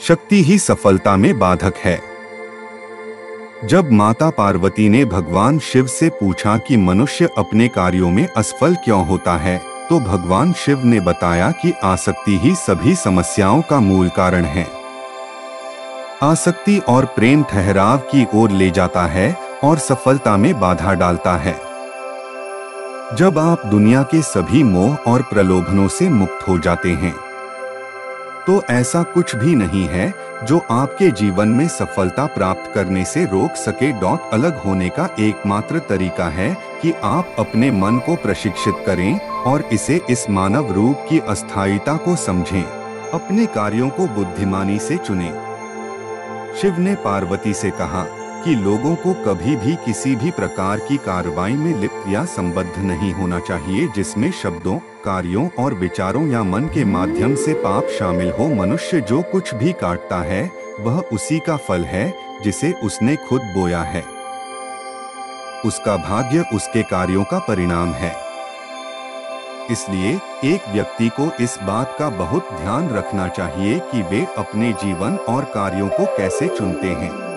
शक्ति ही सफलता में बाधक है। जब माता पार्वती ने भगवान शिव से पूछा कि मनुष्य अपने कार्यों में असफल क्यों होता है तो भगवान शिव ने बताया कि आसक्ति ही सभी समस्याओं का मूल कारण है। आसक्ति और प्रेम ठहराव की ओर ले जाता है और सफलता में बाधा डालता है। जब आप दुनिया के सभी मोह और प्रलोभनों से मुक्त हो जाते हैं तो ऐसा कुछ भी नहीं है जो आपके जीवन में सफलता प्राप्त करने से रोक सके। डॉट अलग होने का एकमात्र तरीका है कि आप अपने मन को प्रशिक्षित करें और इसे इस मानव रूप की अस्थायीता को समझें। अपने कार्यों को बुद्धिमानी से चुनें। शिव ने पार्वती से कहा कि लोगों को कभी भी किसी भी प्रकार की कार्रवाई में लिप्त या संबद्ध नहीं होना चाहिए, जिसमें शब्दों, कार्यों और विचारों या मन के माध्यम से पाप शामिल हो। मनुष्य जो कुछ भी काटता है, वह उसी का फल है, जिसे उसने खुद बोया है। उसका भाग्य उसके कार्यों का परिणाम है। इसलिए एक व्यक्ति को इस बात का बहुत ध्यान रखना चाहिए कि वे अपने जीवन और कार्यों को कैसे चुनते हैं।